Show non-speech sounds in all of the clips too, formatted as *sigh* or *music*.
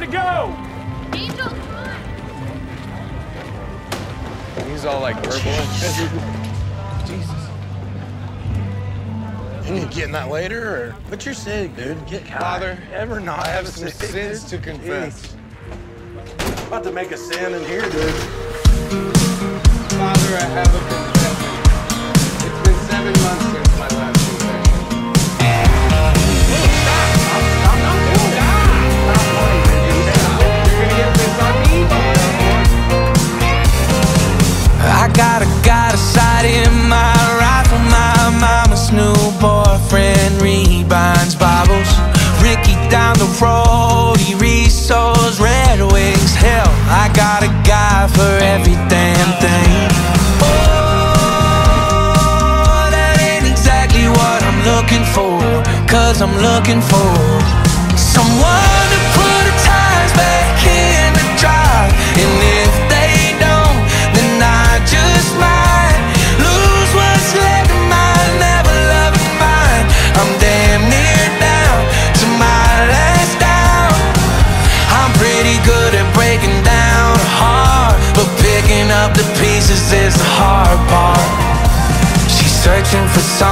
Time to go! Angel, come on! He's all like purple. *laughs* Jesus. You need getting that later, or what you're sick, dude? Get Father, ever not I have some sin sins dude? to confess. About to make a sin in here, dude. Father, I have a confession. It's been seven months since. Got in my rifle. My mama's new boyfriend rebinds Bibles. Ricky down the road, he resows Red Wings. Hell, I got a guy for every damn thing. Oh, that ain't exactly what I'm looking for. Cause I'm looking for someone searching for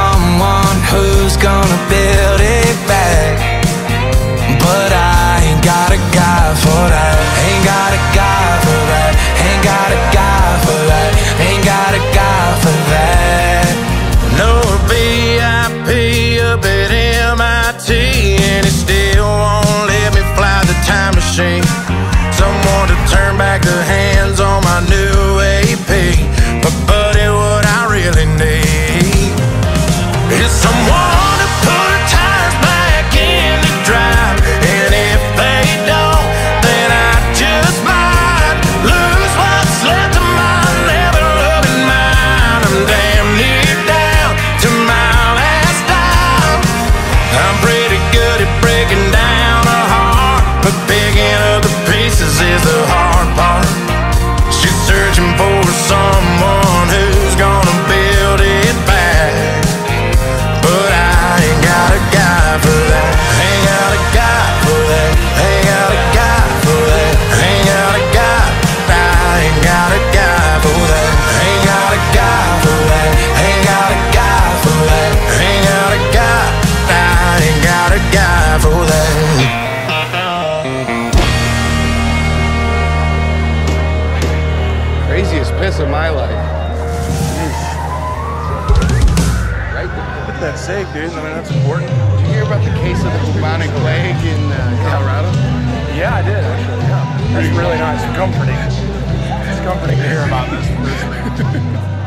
Piss of my life. Right there. Get that sig, dude. I mean, that's important. Did you hear about the case of the bubonic plague in uh, Colorado? Yeah, I did actually. Yeah, that's really nice. Comforting. It's comforting to hear about this. *laughs*